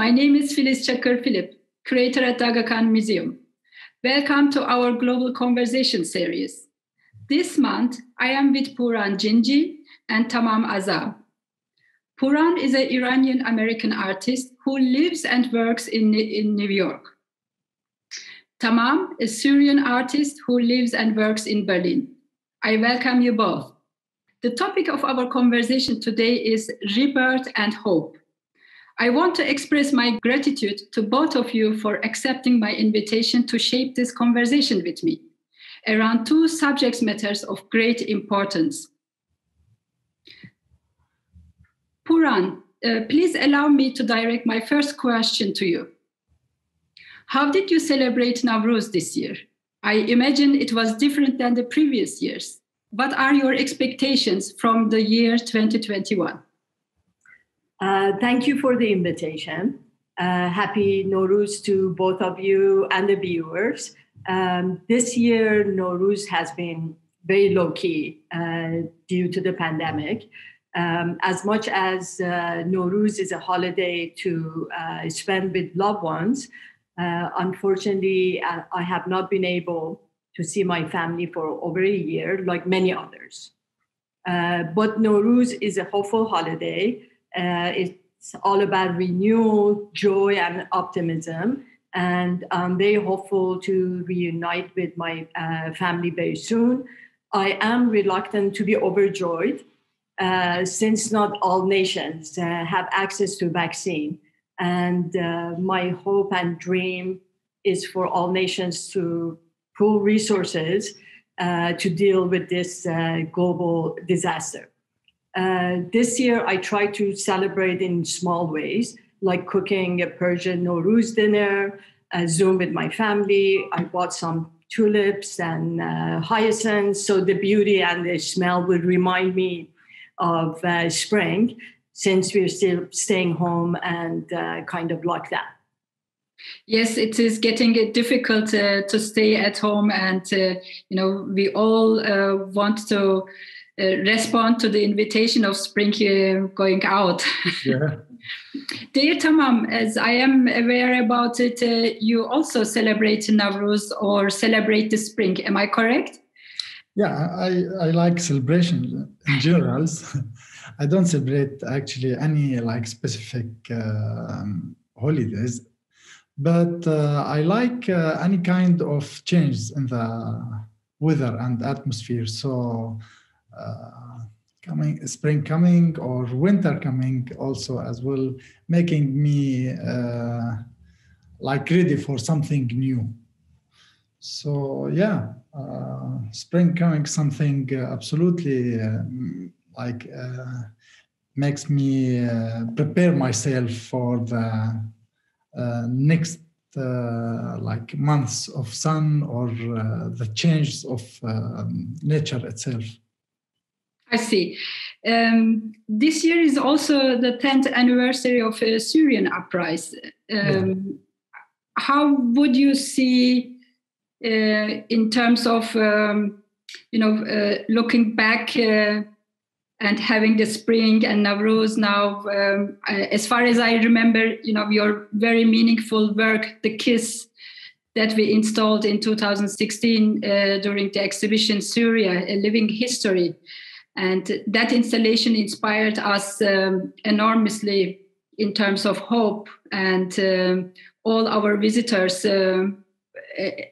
My name is Filiz Çakır Phillip, curator at Aga Khan Museum. Welcome to our Global Conversation series. This month, I am with Pouran Jinchi and Tammam Azzam. Pouran is an Iranian American artist who lives and works in, in New York. Tammam, is a Syrian artist who lives and works in Berlin. I welcome you both. The topic of our conversation today is rebirth and hope. I want to express my gratitude to both of you for accepting my invitation to shape this conversation with me around two subject matters of great importance. Pouran, uh, please allow me to direct my first question to you. How did you celebrate Nowruz this year? I imagine it was different than the previous years. What are your expectations from the year 2021? Uh, thank you for the invitation. Uh, happy Nowruz to both of you and the viewers. Um, this year, Nowruz has been very low key uh, due to the pandemic. Um, as much as uh, Nowruz is a holiday to uh, spend with loved ones, uh, unfortunately, uh, I have not been able to see my family for over a year, like many others. But Nowruz is a hopeful holiday. Uh, it's all about renewal, joy, and optimism. And I'm very hopeful to reunite with my uh, family very soon. I am reluctant to be overjoyed uh, since not all nations have access to vaccine. And uh, my hope and dream is for all nations to pool resources uh, to deal with this uh, global disaster. Uh, this year, I try to celebrate in small ways, like cooking a Persian Nowruz dinner, a Zoom with my family. I bought some tulips and uh, hyacinths, so the beauty and the smell would remind me of uh, spring since we're still staying home and uh, kind of like that. Yes, it is getting difficult uh, to stay at home, and uh, you know we all uh, want to respond to the invitation of spring uh, going out. Yeah. Dear Tammam, as I am aware about it, you also celebrate Navruz or celebrate the spring. Am I correct? Yeah, I, I like celebrations in general. I don't celebrate actually any like specific uh, holidays, but uh, I like uh, any kind of change in the weather and atmosphere. So uh, coming spring coming or winter coming also as well, making me uh, like ready for something new. So yeah, uh, spring coming something absolutely like uh, makes me uh, prepare myself for the uh, next uh, like months of sun or uh, the changes of nature itself. I see. Um, this year is also the 10th anniversary of a Syrian uprising. Um, yeah. How would you see, uh, in terms of, um, you know, looking back and having the spring and Nowruz now, um, as far as I remember, you know, your very meaningful work, The Kiss, that we installed in 2016 uh, during the exhibition Syria, A Living History. And that installation inspired us um, enormously in terms of hope. And um, all our visitors uh,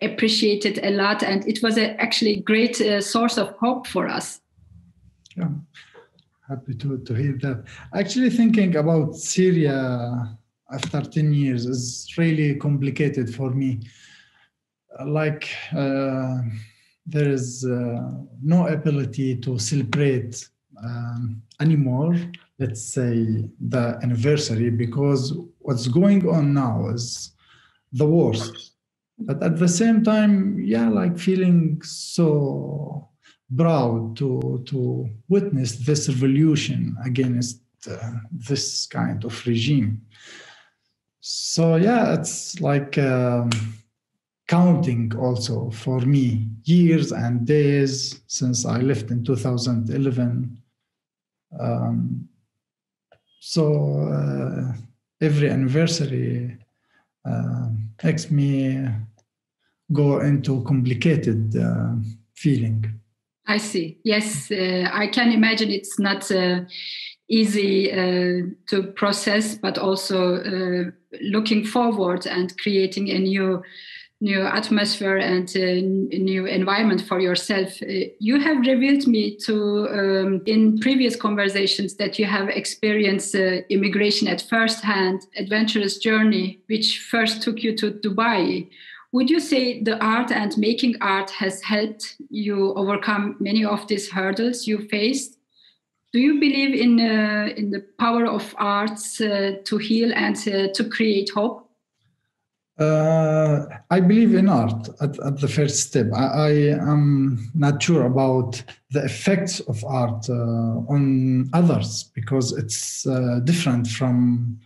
appreciated a lot. And it was a actually great uh, source of hope for us. Yeah happy to, to hear that. Actually, thinking about Syria after 10 years is really complicated for me. Like, uh, there is uh, no ability to celebrate um, anymore, let's say, the anniversary, because what's going on now is the worst. But at the same time, yeah, like feeling so proud to to witness this revolution against uh, this kind of regime. So yeah, it's like um, counting also for me years and days since I left in 2011. Um, so uh, every anniversary uh, makes me go into complicated uh, feeling. I see. Yes, uh, I can imagine it's not uh, easy uh, to process, but also looking forward and creating a new new atmosphere and a new environment for yourself. Uh, you have revealed me to um, in previous conversations that you have experienced uh, immigration at first hand, adventurous journey, which first took you to Dubai. Would you say the art and making art has helped you overcome many of these hurdles you faced? Do you believe in uh, in the power of arts uh, to heal and uh, to create hope? Uh, I believe in art at, at the first step. I, I, am not sure about the effects of art uh, on others because it's uh, different from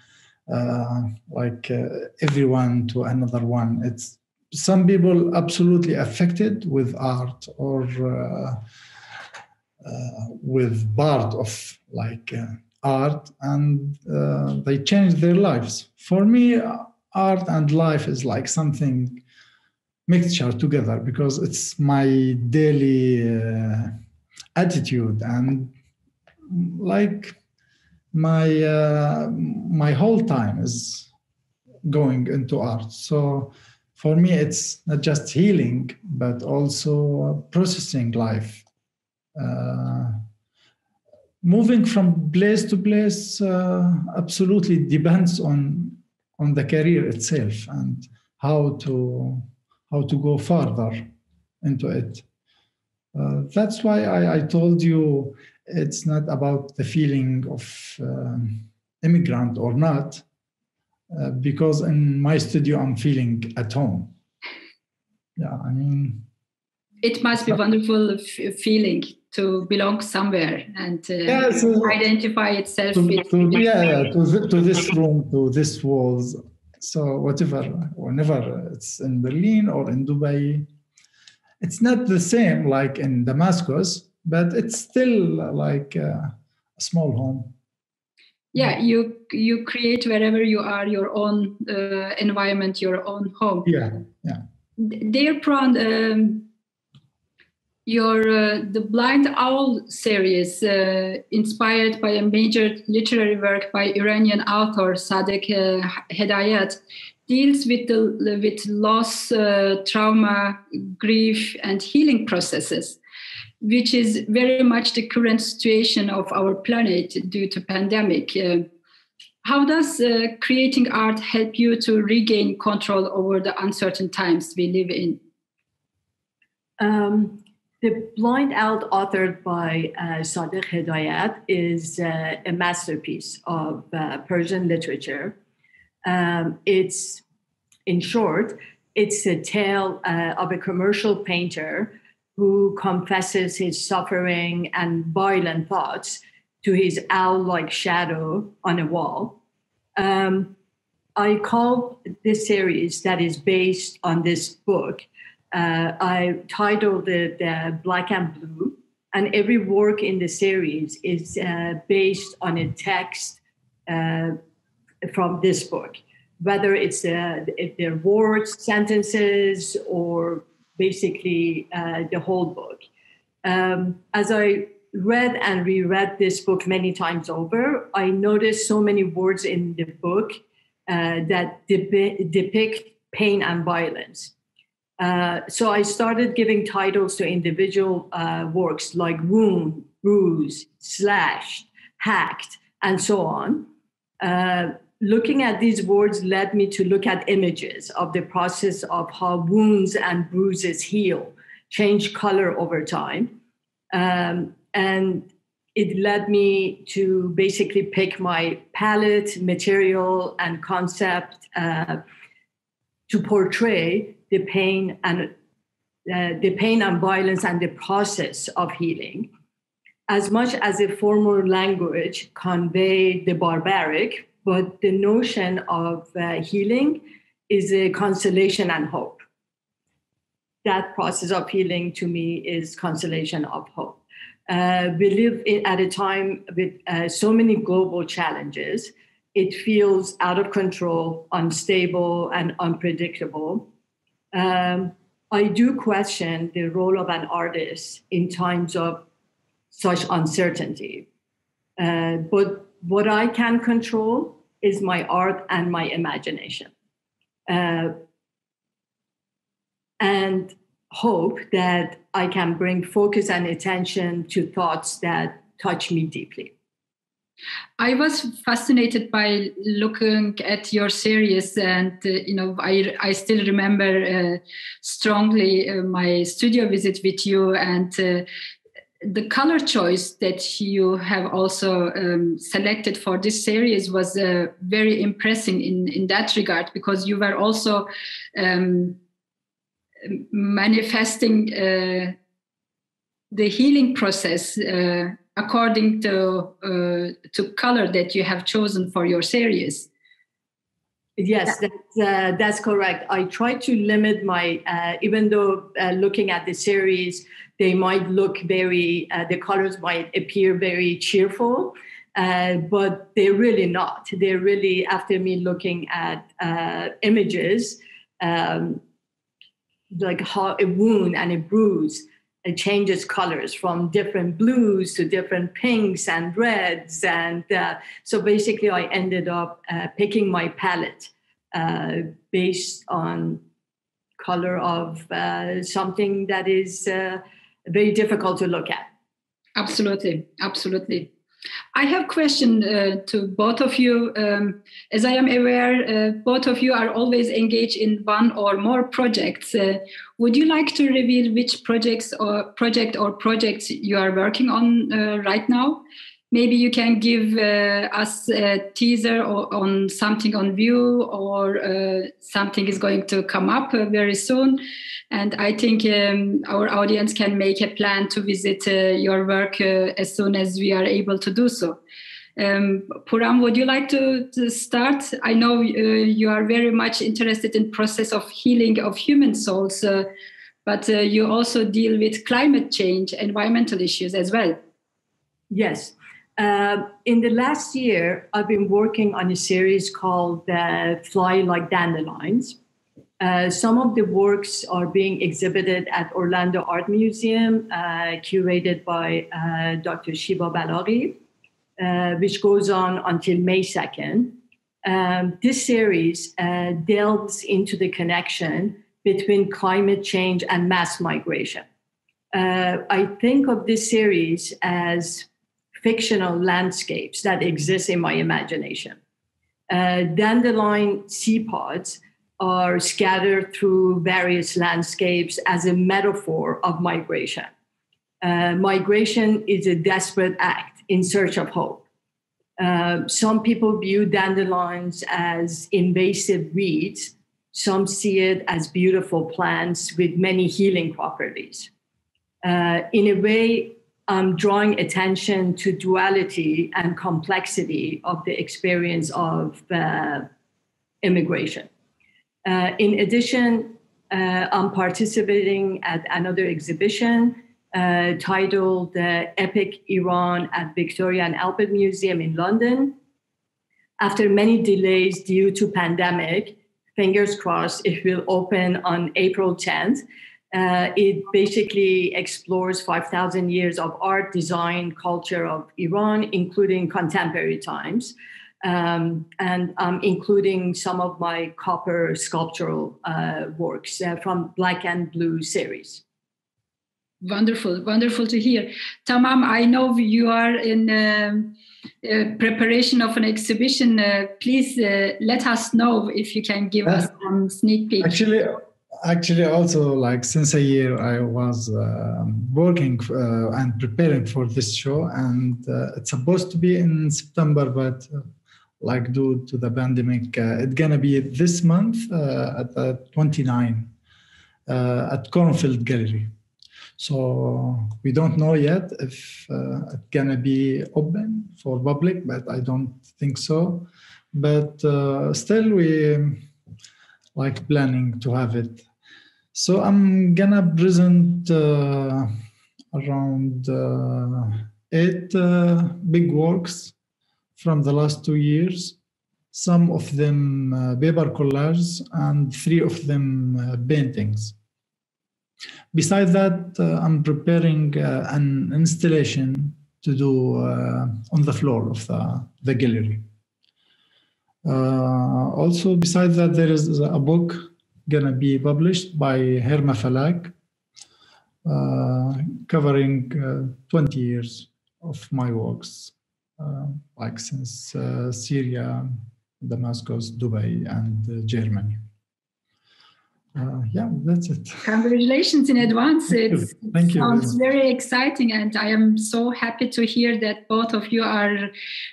uh, like uh, everyone to another one. It's some people absolutely affected with art or uh, with part of like art, and they change their lives. For me art and life is like something mixture together because it's my daily uh, attitude and like my uh, my whole time is going into art. So for me it's not just healing but also processing life uh, moving from place to place uh, absolutely depends on on the career itself and how to how to go further into it. Uh, that's why I, I, told you it's not about the feeling of um, immigrant or not, uh, because in my studio I'm feeling at home. Yeah, I mean, it must be wonderful feeling to belong somewhere and uh, yeah, so identify itself to, to, yeah, yeah to, to this room to this walls. So whatever whenever it's in berlin or in dubai it's not the same like in damascus but it's still like a small home. Yeah you you create wherever you are your own uh, environment your own home. Yeah yeah. Dear Pouran, um, your uh, the blind owl series uh, inspired by a major literary work by iranian author sadek uh, hedayat deals with the with loss uh, trauma grief and healing processes which is very much the current situation of our planet due to pandemic. Uh, how does uh, creating art help you to regain control over the uncertain times we live in? Um, the Blind Owl, authored by uh, Sadek Hedayat, is uh, a masterpiece of uh, Persian literature. Um, it's, in short, it's a tale uh, of a commercial painter who confesses his suffering and violent thoughts to his owl-like shadow on a wall. Um, I call this series that is based on this book uh, I titled it uh, Black and Blue, and every work in the series is uh, based on a text uh, from this book, whether it's uh, if they're words, sentences, or basically uh, the whole book. Um, as I read and reread this book many times over, I noticed so many words in the book that de- depict pain and violence. Uh, so I started giving titles to individual uh, works like wound, bruise, slashed, hacked, and so on. Uh, looking at these words led me to look at images of the process of how wounds and bruises heal, change color over time. Um, and it led me to basically pick my palette, material, and concept uh, to portray the pain and uh, the pain and violence and the process of healing as much as a formal language convey the barbaric but the notion of uh, healing is a consolation and hope. That process of healing to me is consolation of hope. Uh, we live in, at a time with uh, so many global challenges. It feels out of control, unstable, and unpredictable. Um, I do question the role of an artist in times of such uncertainty. Uh, but what I can control is my art and my imagination. Uh, and hope that I can bring focus and attention to thoughts that touch me deeply. I was fascinated by looking at your series, and uh, you know, I I still remember uh, strongly uh, my studio visit with you, and uh, the color choice that you have also um, selected for this series was uh, very impressive in in that regard because you were also um, manifesting uh, the healing process according to uh, to color that you have chosen for your series. Yes, that's, uh, that's correct. I try to limit my, uh, even though uh, looking at the series, they might look very, uh, the colors might appear very cheerful, uh, but they're really not. They're really, after me looking at images, um, like how a wound and a bruise, it changes colors from different blues to different pinks and reds. And uh, so basically, I ended up uh, picking my palette uh, based on color of uh, something that is uh, very difficult to look at. Absolutely, absolutely. I have a question uh, to both of you. Um, as I am aware, uh, both of you are always engaged in one or more projects. Uh, would you like to reveal which projects or project or projects you are working on uh, right now? Maybe you can give uh, us a teaser or, on something on view or uh, something is going to come up uh, very soon and i think um, our audience can make a plan to visit uh, your work uh, as soon as we are able to do so um, Pouran, would you like to, to start? I know uh, you are very much interested in process of healing of human souls, but you also deal with climate change, environmental issues as well. Yes, uh, in the last year, I've been working on a series called uh, Fly Like Dandelions. Uh, some of the works are being exhibited at Orlando Art Museum, uh, curated by uh, Dr. Shiva Balaghi, uh, which goes on until May 2nd. Um, this series delves into the connection between climate change and mass migration. I think of this series as fictional landscapes that exist in my imagination. Uh, dandelion seed pods are scattered through various landscapes as a metaphor of migration. Uh, migration is a desperate act in search of hope. Uh, some people view dandelions as invasive weeds. Some see it as beautiful plants with many healing properties. Uh, in a way, um, drawing attention to duality and complexity of the experience of uh, immigration. Uh, in addition, uh, I'm participating at another exhibition uh, titled Epic Iran at Victoria and Albert Museum in London. After many delays due to pandemic, fingers crossed it will open on April 10th. Uh, it basically explores 5,000 years of art, design, culture of Iran, including contemporary times, um, and um, including some of my copper sculptural uh, works uh, from Black and Blue series. Wonderful, wonderful to hear. Tammam, I know you are in um, uh, preparation of an exhibition. Uh, please uh, let us know if you can give us some sneak peek. Actually, actually also like since a year i was uh, working uh, and preparing for this show and uh, it's supposed to be in september but uh, like due to the pandemic uh, it's gonna be this month uh, at the 29 at Kornfeld gallery. So we don't know yet if it's gonna be open for public but i don't think so. But still we like planning to have it so I'm gonna present uh, around uh, eight uh, big works from the last two years. some of them uh, paper collages, and three of them uh, paintings. Besides that, uh, I'm preparing an installation to do on the floor of the, the gallery. also, besides that, there is a book gonna be published by Hirmer Verlag, covering 20 years of my works, like since Syria, Damascus, Dubai, and uh, Germany. Uh, yeah, that's it. Congratulations in advance. Thank you. Thank it sounds very exciting, and I am so happy to hear that both of you are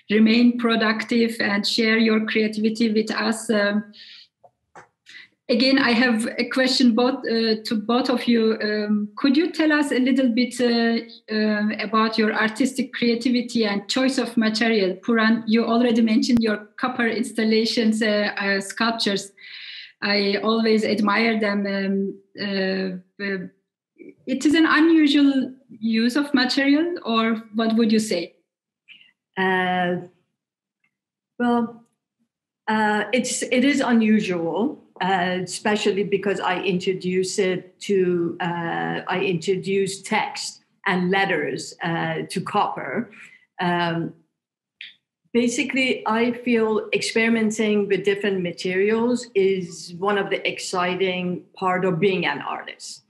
remain productive and share your creativity with us. Um, again, I have a question both uh, to both of you. Um, could you tell us a little bit uh, uh, about your artistic creativity and choice of material? Pouran, you already mentioned your copper installations, uh, uh, sculptures. I always admire them. Um, uh, it is an unusual use of material, or what would you say? well, it's it is unusual uh, especially because I introduce it to uh, I introduce text and letters uh, to copper. Um, basically, I feel experimenting with different materials is one of the exciting part of being an artist.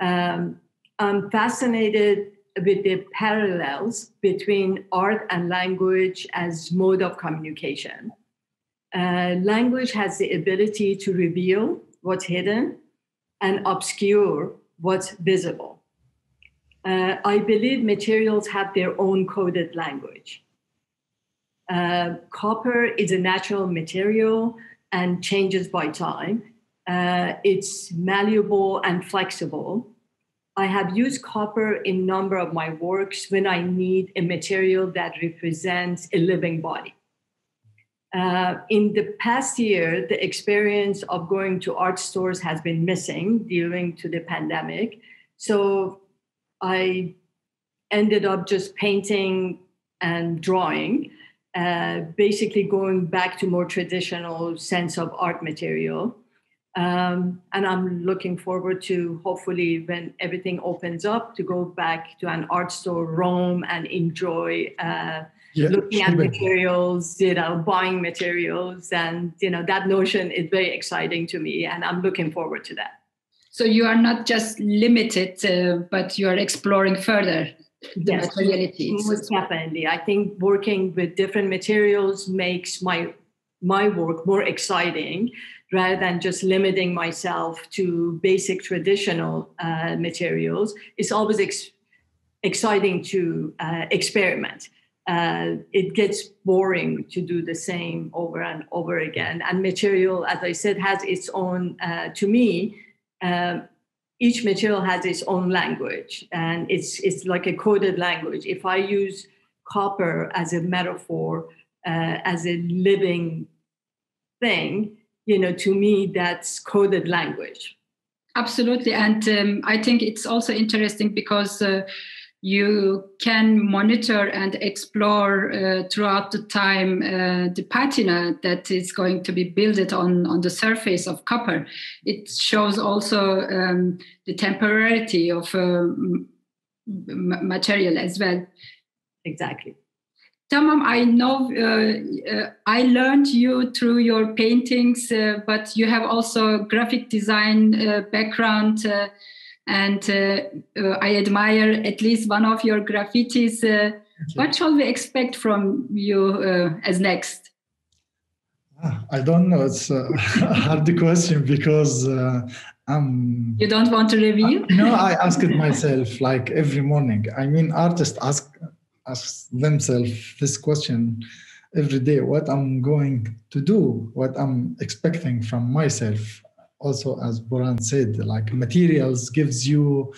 Um, I'm fascinated with the parallels between art and language as mode of communication. Uh, language has the ability to reveal what's hidden and obscure what's visible. Uh, I believe materials have their own coded language. Uh, copper is a natural material and changes by time. Uh, it's malleable and flexible. I have used copper in a number of my works when I need a material that represents a living body. Uh, in the past year, the experience of going to art stores has been missing during to the pandemic. So I ended up just painting and drawing, uh, basically going back to more traditional sense of art material. Um, and I'm looking forward to hopefully when everything opens up to go back to an art store, roam and enjoy uh, yeah, looking at materials, you know, buying materials, and you know that notion is very exciting to me, and I'm looking forward to that. So you are not just limited, uh, but you are exploring further the yes, materialities. Most definitely, I think working with different materials makes my my work more exciting rather than just limiting myself to basic traditional uh, materials. It's always ex- exciting to uh, experiment uh, it gets boring to do the same over and over again. And material, as I said, has its own, uh, to me, uh, each material has its own language and it's, it's like a coded language. If I use copper as a metaphor, uh, as a living thing, you know, to me, that's coded language. Absolutely. And um, I think it's also interesting because uh, you can monitor and explore uh, throughout the time uh, the patina that is going to be built on, on the surface of copper. It shows also um, the temporarity of uh, material as well. Exactly. Tamam, I know uh, uh, I learned you through your paintings, uh, but you have also graphic design background and uh, uh, I admire at least one of your graffitis. Uh, what shall we expect from you as next? Ah, I don't know. It's a hard question because uh, I'm. You don't want to reveal? Uh, no, I ask it myself like every morning. I mean, artists ask ask themselves this question every day: what I'm going to do, what I'm expecting from myself, also as Pouran said like materials gives you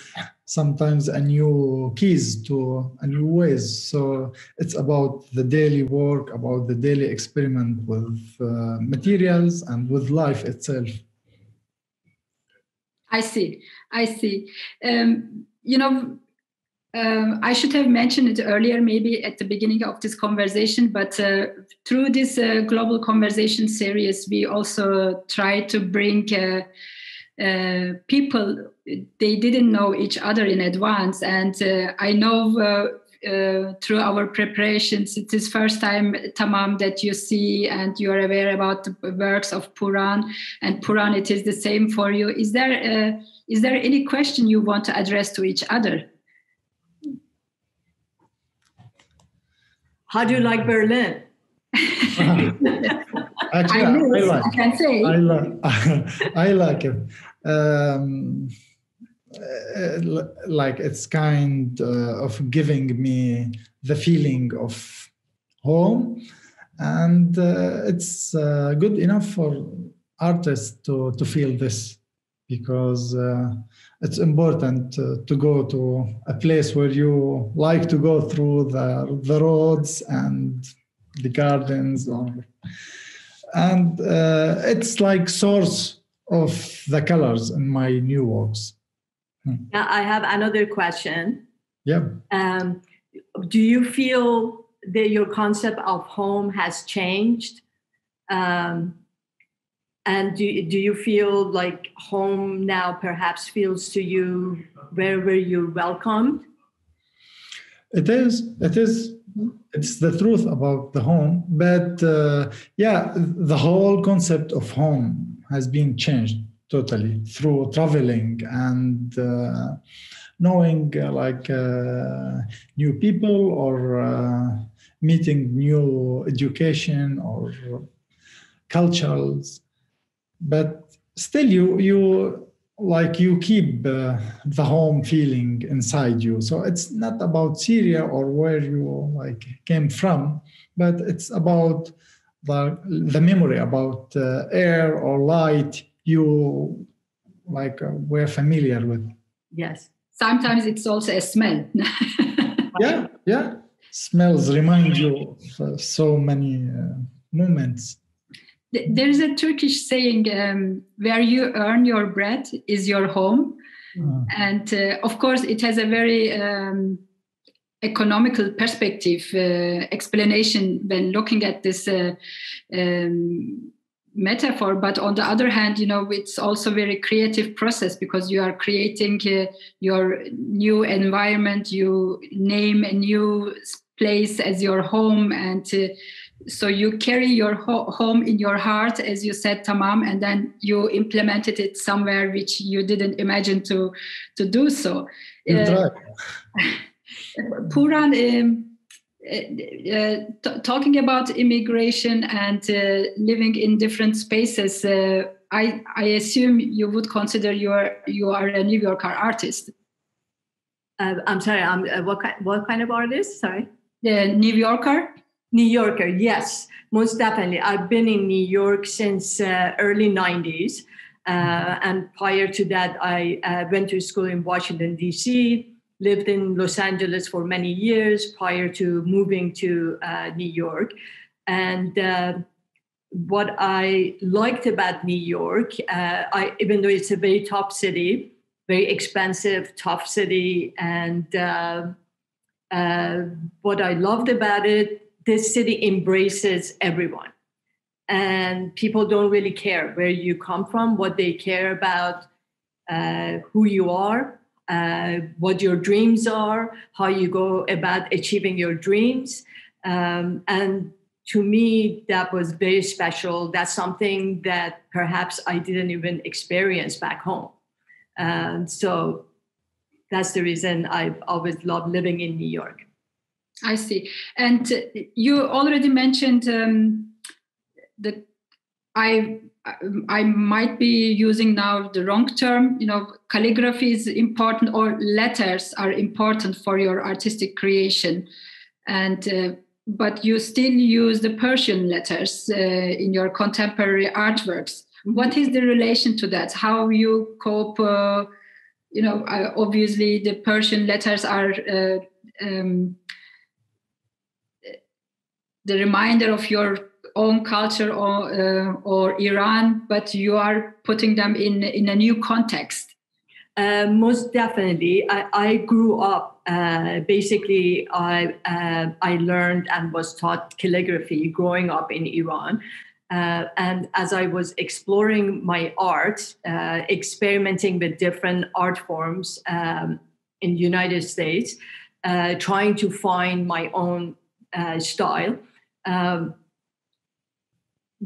sometimes a new keys to a new ways. So it's about the daily work about the daily experiment with uh, materials and with life itself. I see. I see. Um, you know um, I should have mentioned it earlier, maybe at the beginning of this conversation, but uh, through this uh, global conversation series, we also try to bring uh, uh people they didn't know each other in advance, and uh, I know. Uh, through our preparations, it is first time Tammam that you see and you are aware about the works of Pouran and Pouran. It is the same for you. Is there is there any question you want to address to each other? How do you like Berlin? Actually, I, I, like. I can say. I like. I like it. Um, uh, like it's kind uh, of giving me the feeling of home, and uh, it's uh, good enough for artists to to feel this because uh, it's important uh, to go to a place where you like to go through the, the roads and the gardens or, and uh, it's like source of the colors in my new works hmm. now i have another question. Yeah. Um, do you feel that your concept of home has changed? Um, and do, do you feel like home now perhaps feels to you wherever you're welcomed? It is. It is. It's the truth about the home. But uh, yeah, the whole concept of home has been changed totally through traveling and uh, knowing uh, like uh, new people or uh, meeting new education or cultures but still you you like you keep uh, the home feeling inside you. So it's not about syria or where you like came from but it's about the, the memory about uh, air or light you like uh, we're familiar with. Yes. Sometimes it's also a smell. Yeah yeah. Smells remind you of uh, so many uh, moments there's a Turkish saying, um, "Where you earn your bread is your home," mm. and uh, of course, it has a very um, economical perspective uh, explanation when looking at this uh, um, metaphor. But on the other hand, you know, it's also a very creative process because you are creating uh, your new environment. You name a new place as your home and uh, so you carry your ho- home in your heart as you said tammam and then you implemented it somewhere which you didn't imagine to to do so uh, pouran um, uh, uh, t- talking about immigration and uh, living in different spaces uh, I, I assume you would consider you are you are a New Yorker artist. Uh, I'm sorry. I'm what kind what kind of artist? Sorry. The New Yorker. New Yorker, yes, most definitely. I've been in New York since uh, early 90s. Uh, and prior to that, I uh, went to school in Washington, D.C., lived in Los Angeles for many years prior to moving to uh, New York. And uh, what I liked about New York, uh, I, even though it's a very tough city, very expensive, tough city, and what I loved about it this city embraces everyone. And people don't really care where you come from what they care about uh, who you are uh, what your dreams are how you go about achieving your dreams. Um, and to me that was very special. That's something that perhaps i didn't even experience back home. And so that's the reason i've always loved living in new york I see. And uh, you already mentioned um, that I I might be using now the wrong term. You know, calligraphy is important, or letters are important for your artistic creation, and uh, but you still use the Persian letters uh, in your contemporary artworks. Mm-hmm. What is the relation to that? How you cope? Uh, you know, uh, obviously the Persian letters are. Uh, um, the reminder of your own culture or, uh, or Iran, but you are putting them in, in a new context. Uh, most definitely. I, I, grew up uh, basically, I uh, I learned and was taught calligraphy growing up in Iran. Uh, and as I was exploring my art, uh, experimenting with different art forms um, in the United States, trying to find my own style, um,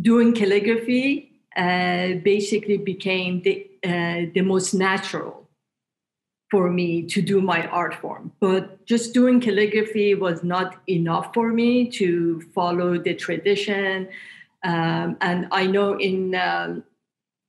doing calligraphy basically became the the most natural for me to do my art form. But just doing calligraphy was not enough for me to follow the tradition. Um, and I know in um,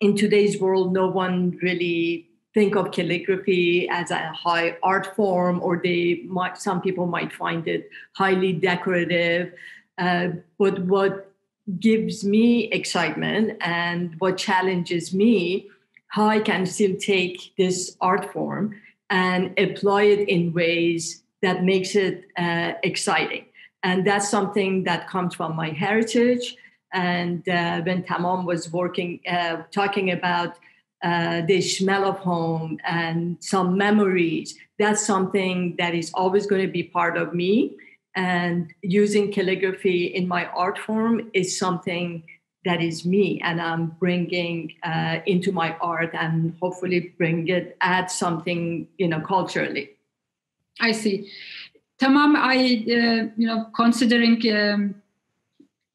in today's world, no one really think of calligraphy as a high art form, or they might some people might find it highly decorative. Uh, but what gives me excitement and what challenges me how I can still take this art form and apply it in ways that makes it uh, exciting. And that's something that comes from my heritage. And uh, when Tammam was working, uh, talking about uh, the smell of home and some memories, that's something that is always going to be part of me. And using calligraphy in my art form is something that is me and i'm bringing uh, into my art and hopefully bring it add something you know culturally. I see. Tammam i uh, you know considering um,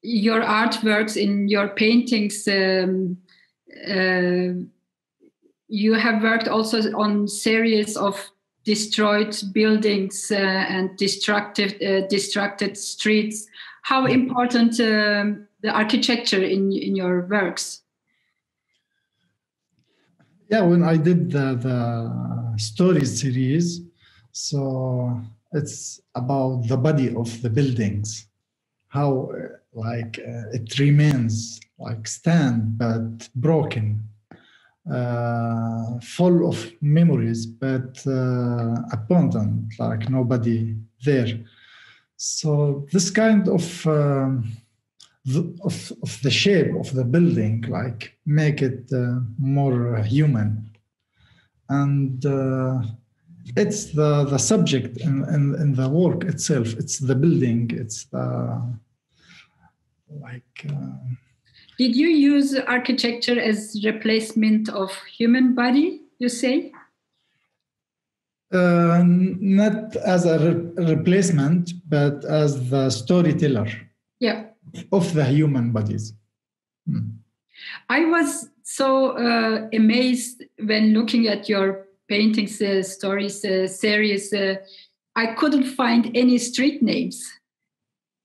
your artworks in your paintings um, uh, you have worked also on series of destroyed buildings uh, and destructive uh, destructed streets. How important um, the architecture in in your works? Yeah when i did the, the Storeys series so it's about the body of the buildings. How like uh, it remains like stand but broken uh, full of memories but uh, abundant like nobody there. So this kind of um, the, of, of the shape of the building like make it uh, more human. And uh, it's the the subject in, in, in, the work itself. It's the building. It's the like uh, did you use architecture as replacement of human body you say uh, not as a re- replacement but as the storyteller yeah of the human bodies. Hmm. I was so uh, amazed when looking at your paintings, uh, Storeys, uh, series. Uh, I couldn't find any street names.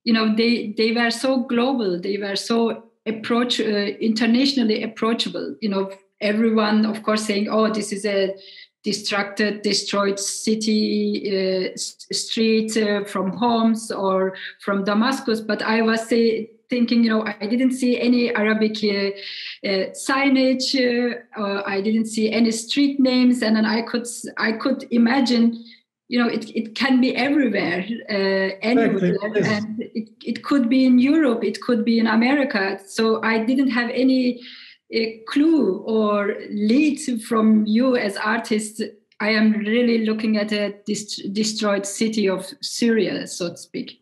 You know, they they were so global. They were so approach uh, internationally approachable. You know, everyone, of course, saying, "Oh, this is a destructed, destroyed city uh, street uh, from Homs or from Damascus. But I was say, thinking, you know, I didn't see any Arabic uh, uh signage. Uh, I didn't see any street names, and then I could I could imagine. You know, it, it can be everywhere, uh, anywhere, and it, it could be in Europe, it could be in America. So I didn't have any a clue or lead from you as artists. I am really looking at a destroyed city of syria so to speak.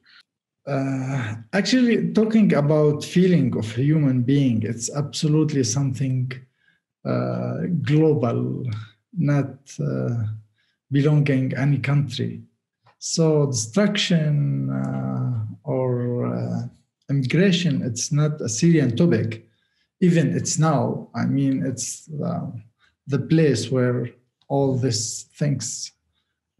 Uh, actually talking about feeling of a human being it's absolutely something uh, global not uh, belonging any country. So destruction uh, or uh, immigration it's not a syrian topic. Even it's now i mean it's the, the place where all these things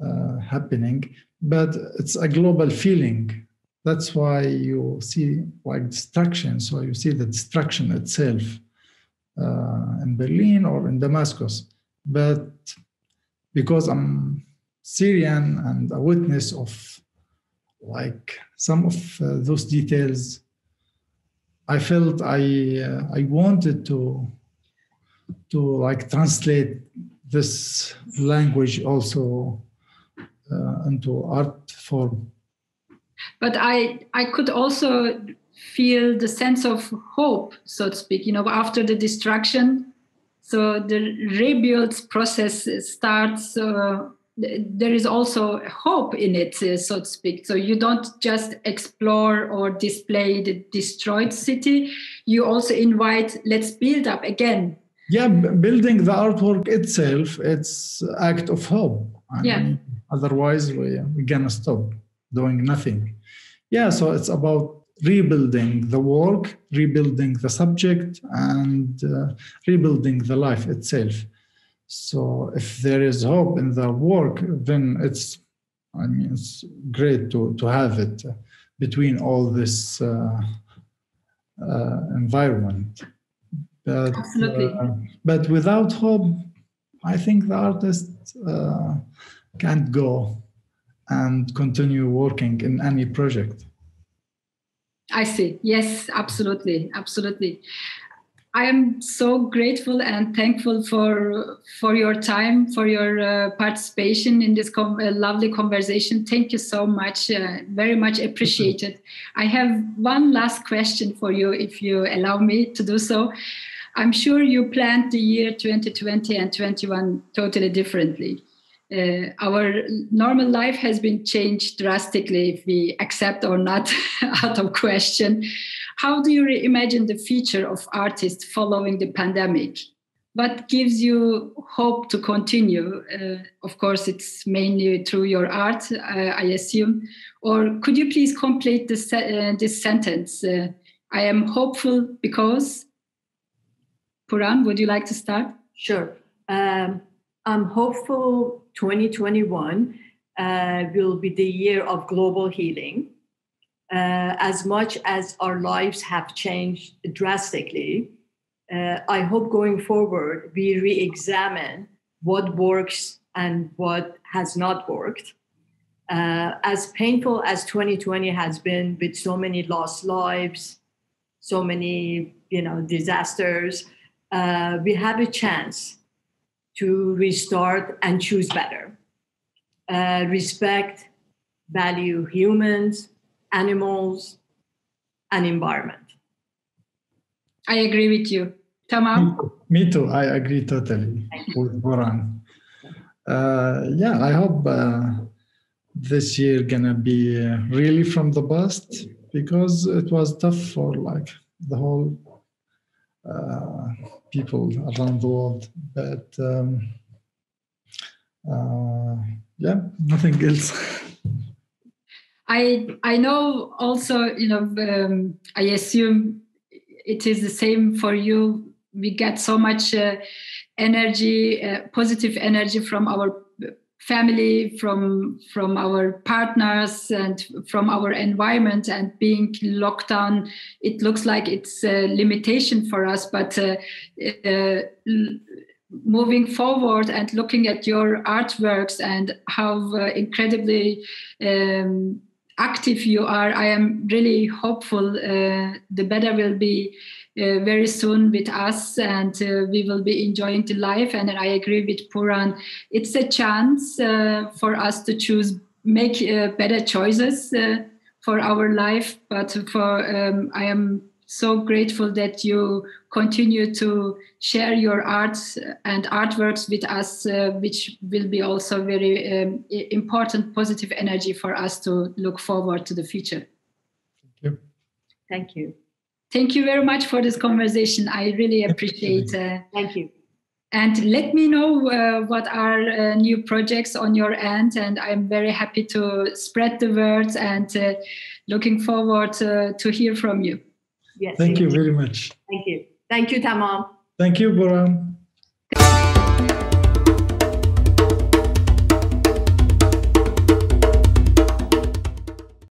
uh, happening. But it's a global feeling. That's why you see like destruction so you see the destruction itself uh, in berlin or in damascus. But because i'm syrian and a witness of like some of uh, those details I felt I uh, I wanted to to like translate this language also uh, into art form. But I I could also feel the sense of hope, so to speak. You know, after the destruction, so the rebuild process starts uh, there is also hope in it, uh, so to speak. So you don't just explore or display the destroyed city. You also invite, let's build up again. Yeah, building the artwork itself, it's act of hope. I yeah. Mean, otherwise, we, we're gonna stop doing nothing. Yeah, so it's about rebuilding the work, rebuilding the subject, and uh, rebuilding the life itself. So if there is hope in the work, then it's, I mean, it's great to, to have it between all this uh, uh, environment. But, Absolutely. Uh, but without hope, I think the artist uh, can't go and continue working in any project. I see. Yes, absolutely, absolutely. I am so grateful and thankful for for your time, for your uh, participation in this com- uh, lovely conversation. Thank you so much. Uh, very much appreciated. I have one last question for you, if you allow me to do so. I'm sure you planned the year 2020 and 21 totally differently uh, our normal life has been changed drastically if we accept or not out of question. How do you imagine the future of artists following the pandemic? What gives you hope to continue? Uh, of course it's mainly through your art uh, i assume. Or could you please complete this, uh, this sentence? Uh, i am hopeful because pouran would you like to start? Sure. Um, i'm hopeful 2021 uh, will be the year of global healing. Uh, as much as our lives have changed drastically, uh, I hope going forward we re examine what works and what has not worked. Uh, as painful as 2020 has been, with so many lost lives, so many you know disasters, uh, we have a chance to restart and choose better. Uh, respect, value humans, animals, and environment. I agree with you. Tammam? Me too. I agree totally with Pouran. Uh, yeah, I hope uh, this year gonna be uh, really from the best because it was tough for like the whole uh, people around the world. But um, uh, yeah, nothing else. I I know also you know um, I assume it is the same for you. We get so much uh, energy, uh, positive energy from our family from from our partners and from our environment and being locked down it looks like it's a limitation for us but uh, uh, moving forward and looking at your artworks and how uh, incredibly um, active you are i am really hopeful uh, the better will be uh, very soon with us and uh, we will be enjoying the life and i agree with pouran it's a chance uh, for us to choose make uh, better choices uh, for our life but for um, i am so grateful that you continue to share your art and artworks with us, uh, which will be also very um, important positive energy for us to look forward to the future. Thank you. Thank you. Thank you very much for this conversation. I really appreciate. Uh, Thank you. And let me know uh, what are uh, new projects on your end. And I'm very happy to spread the word and uh, looking forward to hear from you. Yes. Thank you very much. Thank you. Thank you, Tammam. Thank you, Pouran.